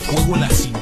fuego la cintura.